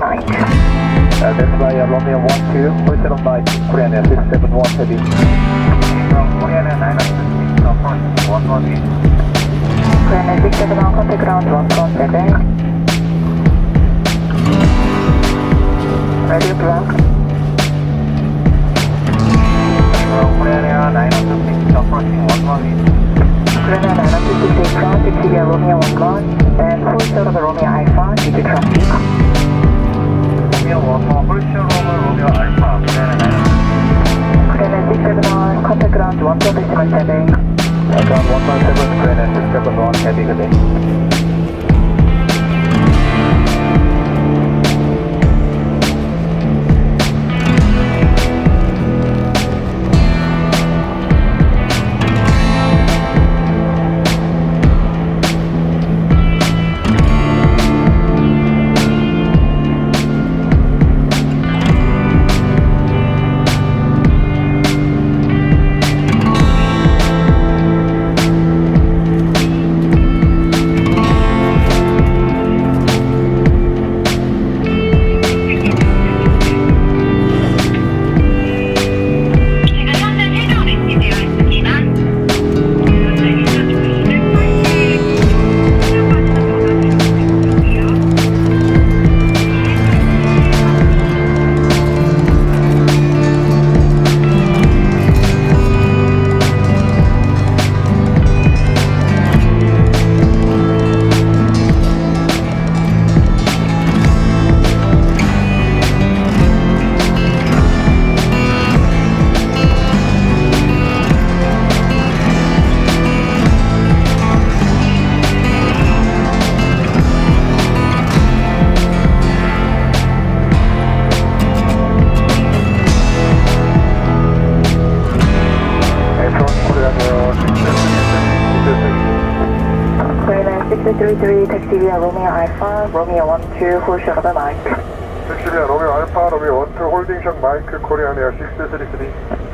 Uh, that's by uh, Romeo 1 2, hold settle by Korean Air 671 heavy. From Korean Air 906, approach 118. Korean 671 contact ground 117. Radio block. From Korean Air 906, approaching 118. Korean 906 ground, Victoria Romeo 11, and full short of Romeo Alpha, due to traffic. Romeo 1 hold settle Romeo Alpha, Korean Air 906. Korean 671 contact ground 1.7. Uh, ground 117, Korean Air 671 heavy, Victoria Romeo Alpha, Romeo one 12, 홀싱 of the mic. Victoria Romeo Alpha, Romeo one two holding shot mic, Korean Air six three three.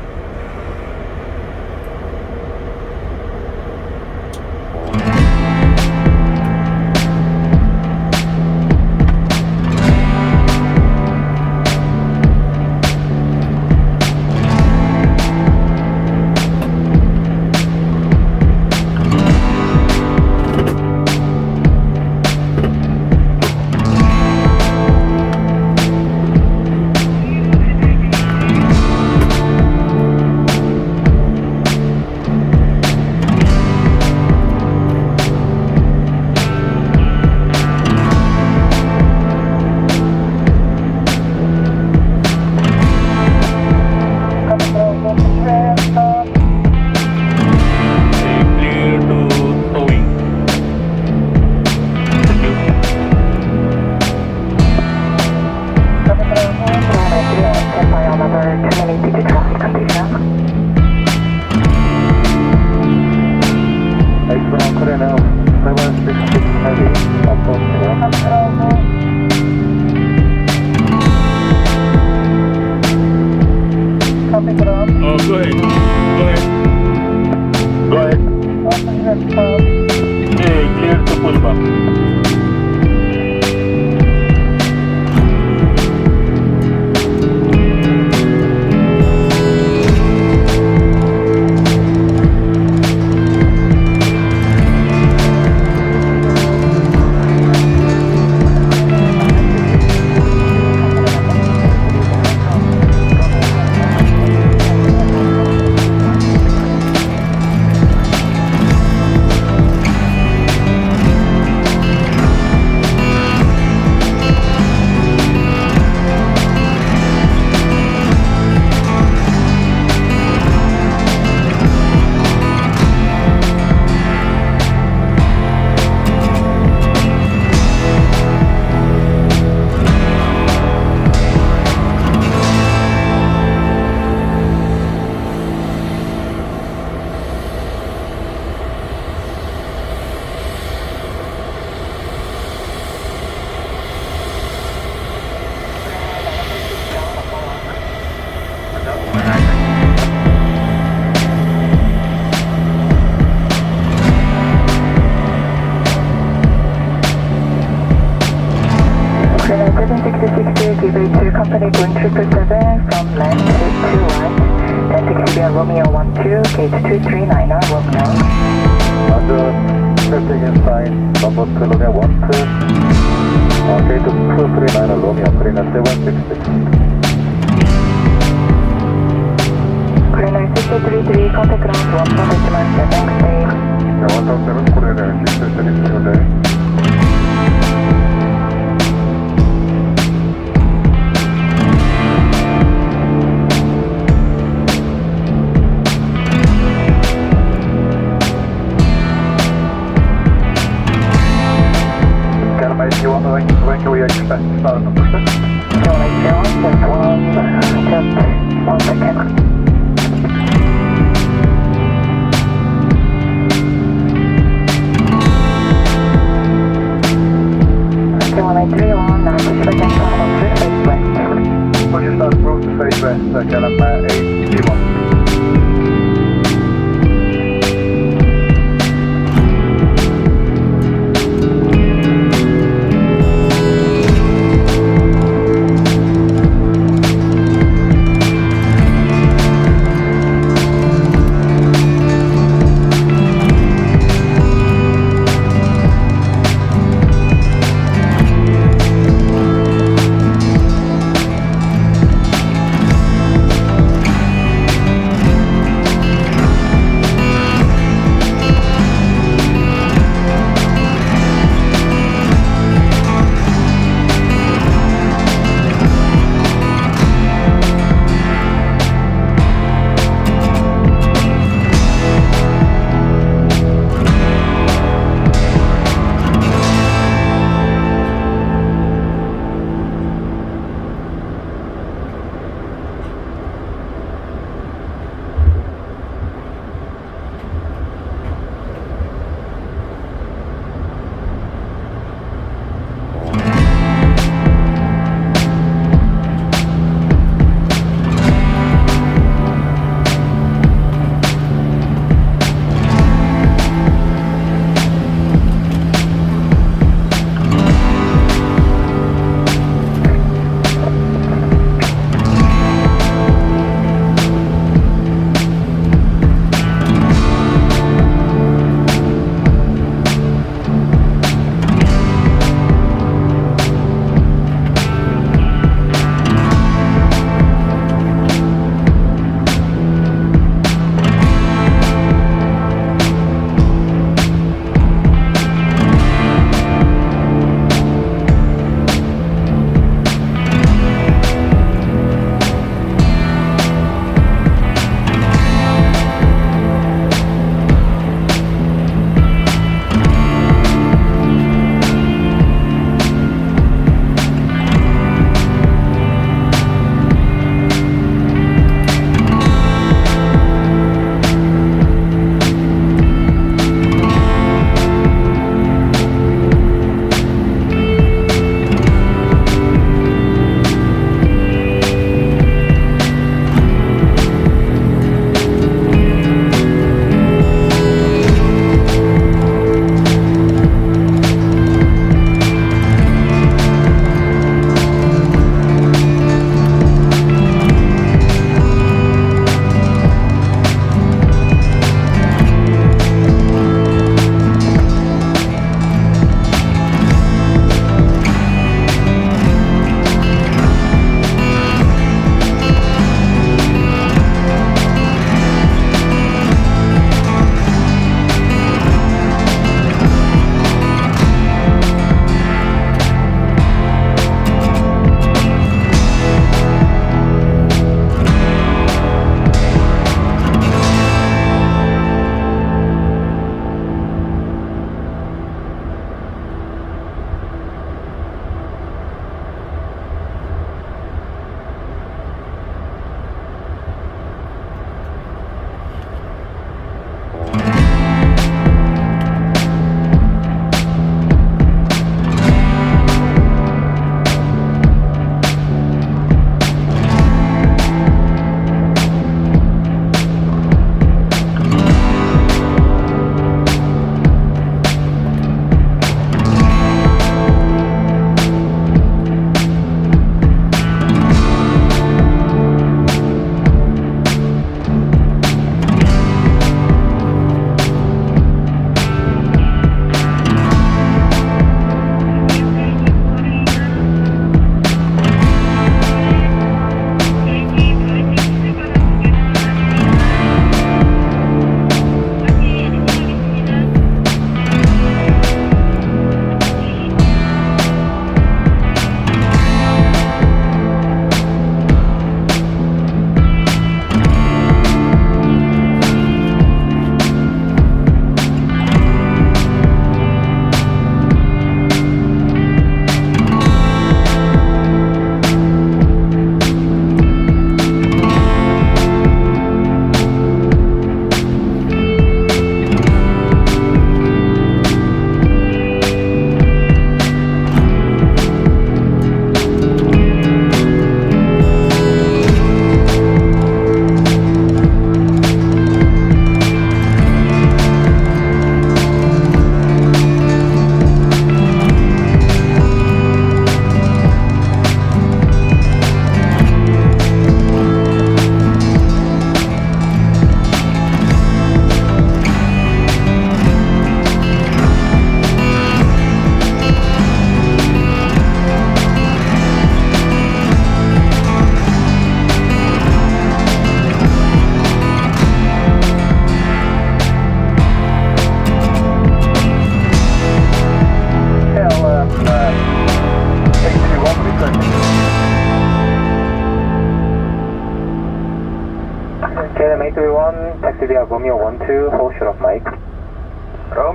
company Boeing 777 from land 821, Tantic Romeo 12, gate 2399, walk down. Roger, inside, number 2, Romeo 12, uh, gate 239, Romeo, Greener 766. Greener 633, contact ground 14.7, stay. 1,700, Greener 633, one nine six. Push start approach to face west, uh, Calma 8,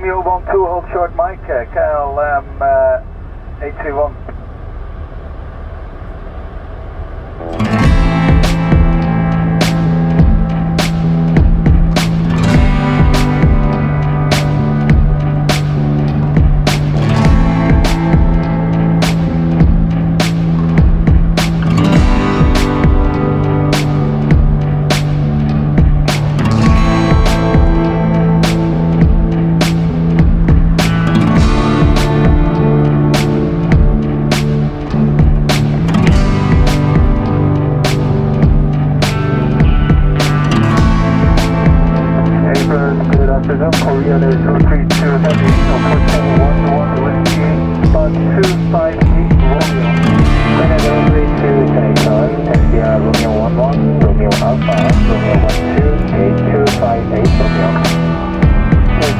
Romeo 1-2, hold short Mike. Um, uh, KLM uh, 831.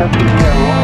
That's you.